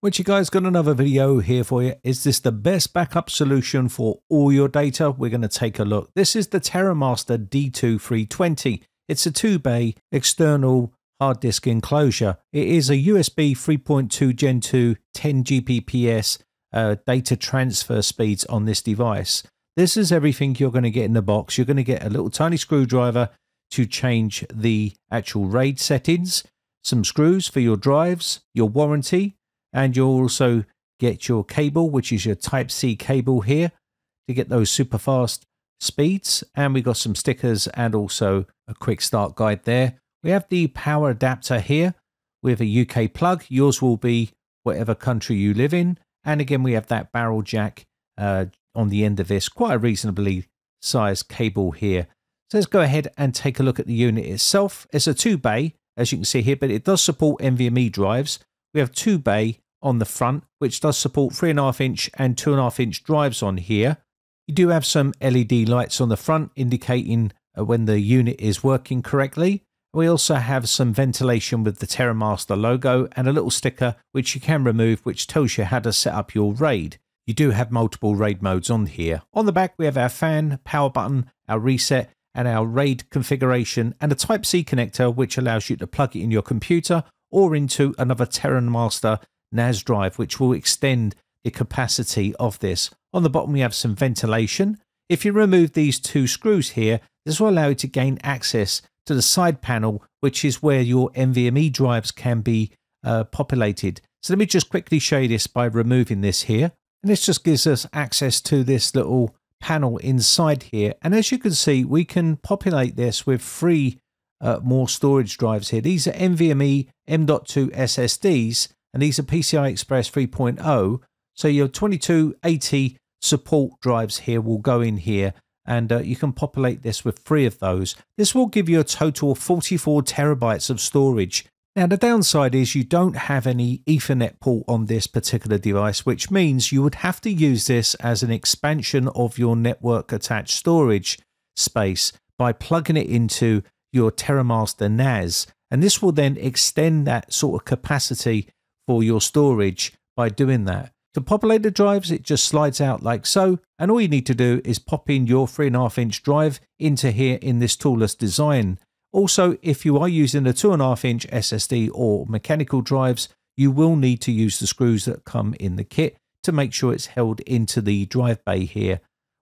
What you guys got another video here for you. Is this the best backup solution for all your data? We're going to take a look. This is the TerraMaster D2320. It's a two bay external hard disk enclosure. It is a USB 3.2 Gen 2 10 Gbps uh, data transfer speeds on this device. This is everything you're going to get in the box. You're going to get a little tiny screwdriver to change the actual RAID settings, some screws for your drives, your warranty, and you'll also get your cable, which is your Type C cable here to get those super fast speeds. And we got some stickers and also a quick start guide there. We have the power adapter here with a UK plug. Yours will be whatever country you live in. And again, we have that barrel jack uh, on the end of this, quite a reasonably sized cable here. So let's go ahead and take a look at the unit itself. It's a two bay, as you can see here, but it does support NVMe drives. We have two bay on the front, which does support three and a half inch and two and a half inch drives on here. You do have some LED lights on the front indicating uh, when the unit is working correctly. We also have some ventilation with the TerraMaster logo and a little sticker which you can remove which tells you how to set up your RAID. You do have multiple RAID modes on here. On the back we have our fan, power button, our reset and our RAID configuration and a Type-C connector which allows you to plug it in your computer or into another TerraMaster NAS drive, which will extend the capacity of this. On the bottom, we have some ventilation. If you remove these two screws here, this will allow you to gain access to the side panel, which is where your NVMe drives can be uh, populated. So let me just quickly show you this by removing this here. And this just gives us access to this little panel inside here. And as you can see, we can populate this with three uh, more storage drives here. These are NVMe M.2 SSDs and these are PCI Express 3.0. So your 2280 support drives here will go in here and uh, you can populate this with three of those. This will give you a total of 44 terabytes of storage. Now the downside is you don't have any Ethernet port on this particular device, which means you would have to use this as an expansion of your network attached storage space by plugging it into your TerraMaster NAS. And this will then extend that sort of capacity for your storage by doing that. To populate the drives, it just slides out like so. And all you need to do is pop in your 3.5 inch drive into here in this toolless design. Also, if you are using a 2.5 inch SSD or mechanical drives, you will need to use the screws that come in the kit to make sure it's held into the drive bay here.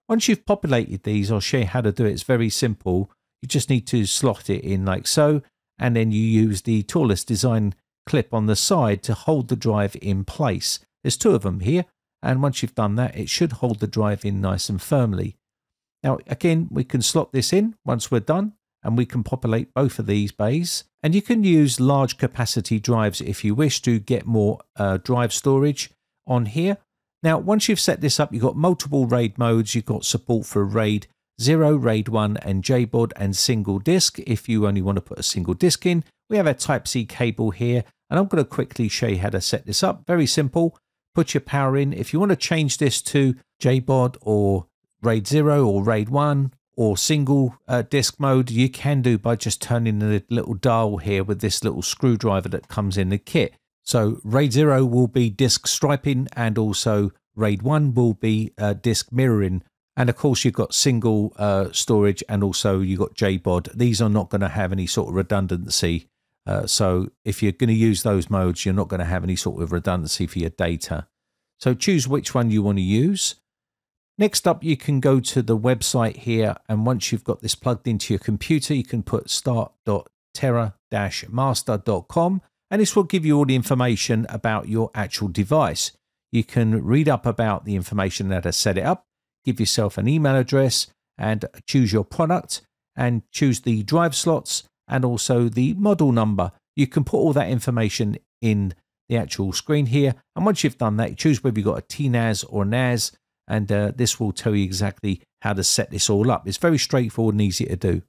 Once you've populated these, I'll show you how to do it. It's very simple. You just need to slot it in like so, and then you use the toolless design clip on the side to hold the drive in place. There's two of them here, and once you've done that, it should hold the drive in nice and firmly. Now, again, we can slot this in once we're done, and we can populate both of these bays. And you can use large capacity drives if you wish to get more uh, drive storage on here. Now, once you've set this up, you've got multiple RAID modes. You've got support for RAID 0, RAID 1, and JBOD and single disk if you only want to put a single disk in. We have a Type-C cable here and I'm going to quickly show you how to set this up. Very simple. Put your power in. If you want to change this to JBOD or RAID 0 or RAID 1 or single uh, disk mode, you can do by just turning the little dial here with this little screwdriver that comes in the kit. So RAID 0 will be disk striping and also RAID 1 will be uh, disk mirroring. And of course, you've got single uh, storage and also you've got JBOD. These are not going to have any sort of redundancy uh, so if you're going to use those modes, you're not going to have any sort of redundancy for your data. So choose which one you want to use. Next up, you can go to the website here. And once you've got this plugged into your computer, you can put start.terra-master.com. And this will give you all the information about your actual device. You can read up about the information that has set it up, give yourself an email address and choose your product and choose the drive slots and also the model number. You can put all that information in the actual screen here. And once you've done that, choose whether you've got a TNAS or NAS, and uh, this will tell you exactly how to set this all up. It's very straightforward and easy to do.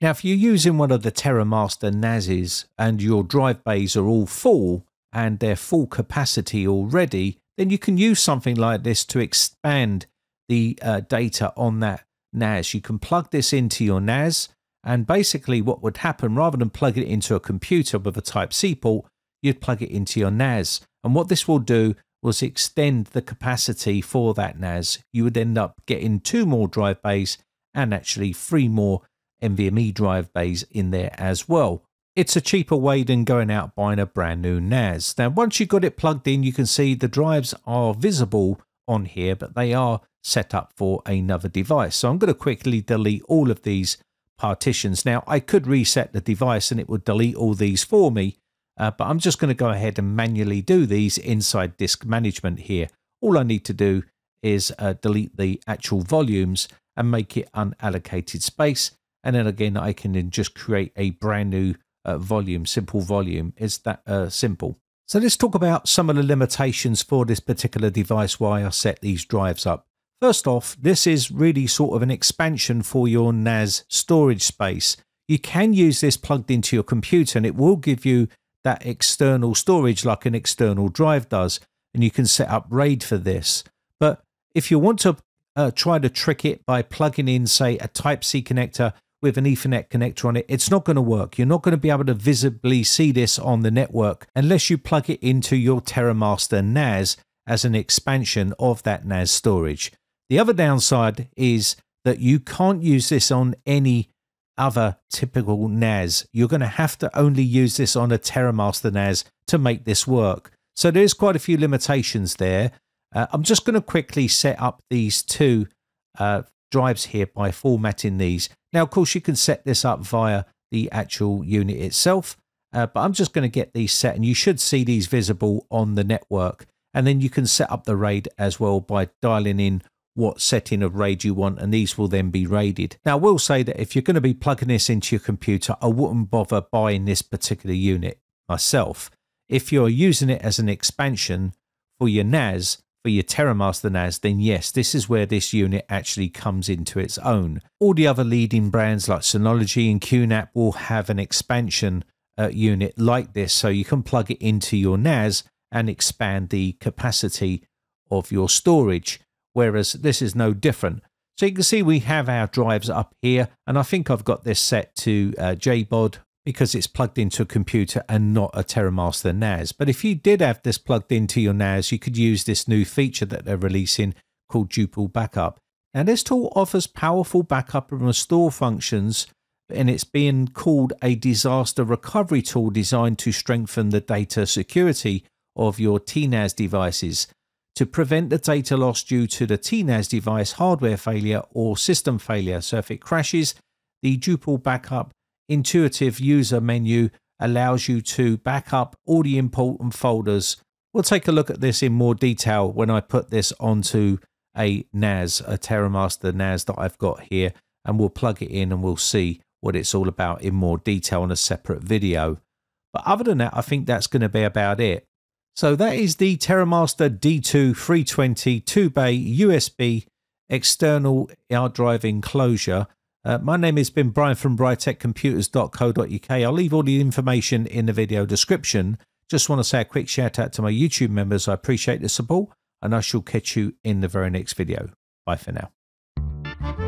Now, if you're using one of the TerraMaster NASs and your drive bays are all full and they're full capacity already, then you can use something like this to expand the uh, data on that NAS. You can plug this into your NAS and basically, what would happen rather than plug it into a computer with a Type C port, you'd plug it into your NAS. And what this will do was extend the capacity for that NAS. You would end up getting two more drive bays and actually three more NVMe drive bays in there as well. It's a cheaper way than going out buying a brand new NAS. Now, once you've got it plugged in, you can see the drives are visible on here, but they are set up for another device. So I'm going to quickly delete all of these partitions. Now, I could reset the device and it would delete all these for me, uh, but I'm just going to go ahead and manually do these inside disk management here. All I need to do is uh, delete the actual volumes and make it unallocated space. And then again, I can then just create a brand new uh, volume, simple volume. Is that uh, simple? So let's talk about some of the limitations for this particular device why I set these drives up. First off, this is really sort of an expansion for your NAS storage space. You can use this plugged into your computer and it will give you that external storage like an external drive does. And you can set up RAID for this. But if you want to uh, try to trick it by plugging in, say, a Type-C connector with an Ethernet connector on it, it's not going to work. You're not going to be able to visibly see this on the network unless you plug it into your TerraMaster NAS as an expansion of that NAS storage. The other downside is that you can't use this on any other typical NAS. You're going to have to only use this on a TerraMaster NAS to make this work. So there's quite a few limitations there. Uh, I'm just going to quickly set up these two uh, drives here by formatting these. Now, of course, you can set this up via the actual unit itself, uh, but I'm just going to get these set and you should see these visible on the network. And then you can set up the RAID as well by dialing in what setting of RAID you want and these will then be RAIDed. Now, I will say that if you're going to be plugging this into your computer, I wouldn't bother buying this particular unit myself. If you're using it as an expansion for your NAS, for your TerraMaster NAS, then yes, this is where this unit actually comes into its own. All the other leading brands like Synology and QNAP will have an expansion uh, unit like this, so you can plug it into your NAS and expand the capacity of your storage, whereas this is no different. So you can see we have our drives up here, and I think I've got this set to uh, JBOD because it's plugged into a computer and not a TerraMaster NAS. But if you did have this plugged into your NAS, you could use this new feature that they're releasing called Duple Backup. Now, this tool offers powerful backup and restore functions, and it's being called a disaster recovery tool designed to strengthen the data security of your TNAS devices to prevent the data loss due to the TNAS device hardware failure or system failure. So if it crashes, the Duple Backup intuitive user menu allows you to back up all the important folders. We'll take a look at this in more detail when I put this onto a NAS, a TerraMaster NAS that I've got here, and we'll plug it in and we'll see what it's all about in more detail in a separate video. But other than that, I think that's going to be about it. So that is the TerraMaster D2 320 2-bay USB external hard drive enclosure uh, my name has been Brian from briteccomputers.co.uk. I'll leave all the information in the video description. Just want to say a quick shout out to my YouTube members. I appreciate the support and I shall catch you in the very next video. Bye for now.